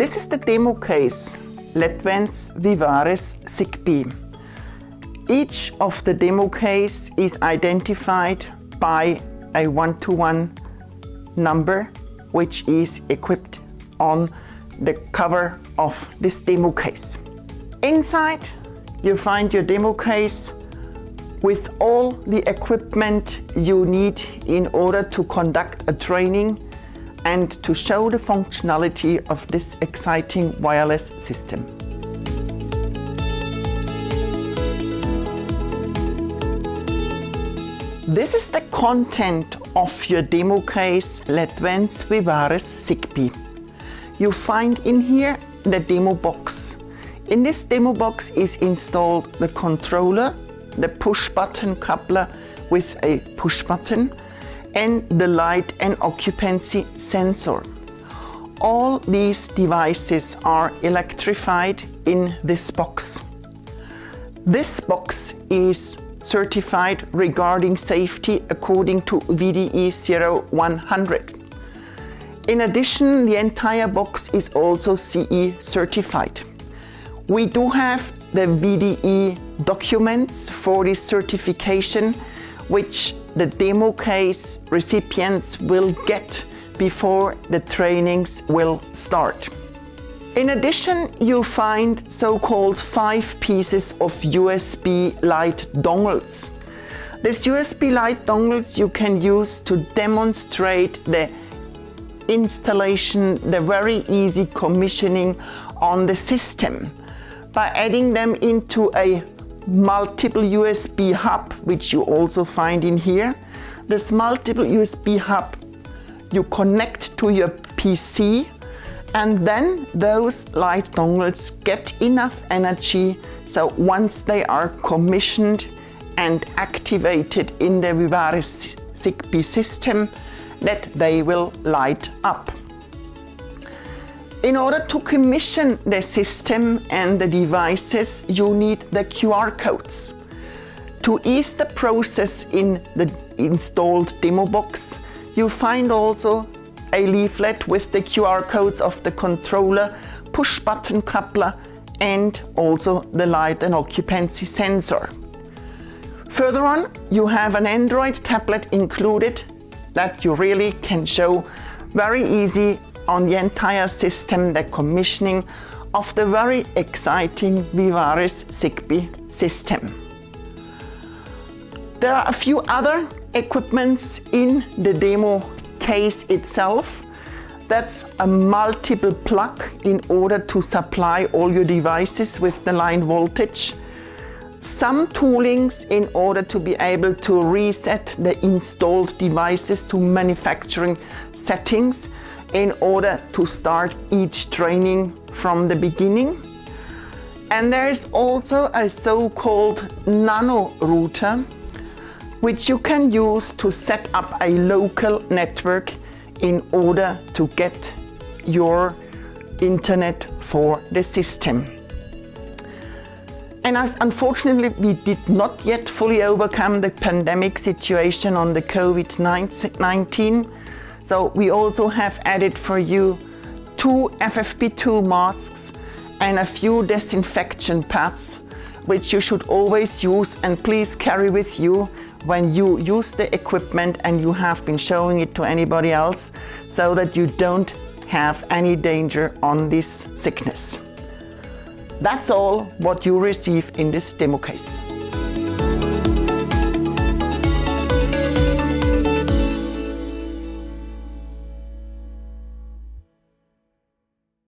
This is the demo case, LEDVANCE Vivares Zigbee. Each of the demo case is identified by a one-to-one -one number which is equipped on the cover of this demo case. Inside you find your demo case with all the equipment you need in order to conduct a training and to show the functionality of this exciting wireless system. This is the content of your demo case LEDVANCE Vivares Zigbee. You find in here the demo box. In this demo box is installed the controller, the push button coupler with a push button, and the light and occupancy sensor. All these devices are electrified in this box. This box is certified regarding safety according to VDE 0100. In addition, the entire box is also CE certified. We do have the VDE documents for this certification which the demo case recipients will get before the trainings will start. In addition, you'll find so-called five pieces of USB light dongles. These USB light dongles you can use to demonstrate the installation, the very easy commissioning on the system by adding them into a multiple USB hub, which you also find in here. This multiple USB hub you connect to your PC and then those light dongles get enough energy so once they are commissioned and activated in the Vivares Zigbee system that they will light up. In order to commission the system and the devices, you need the QR codes. To ease the process in the installed demo box, you find also a leaflet with the QR codes of the controller, push button coupler and also the light and occupancy sensor. Further on, you have an Android tablet included that you really can show very easy on the entire system the commissioning of the very exciting Vivares Zigbee system. There are a few other equipments in the demo case itself. That's a multiple plug in order to supply all your devices with the line voltage. Some toolings in order to be able to reset the installed devices to manufacturing settings in order to start each training from the beginning. And there's also a so-called nano router, which you can use to set up a local network in order to get your internet for the system. And as unfortunately we did not yet fully overcome the pandemic situation on the COVID-19, so we also have added for you two FFP2 masks and a few disinfection pads, which you should always use and please carry with you when you use the equipment and you have been showing it to anybody else so that you don't have any danger on this sickness. That's all what you receive in this demo case.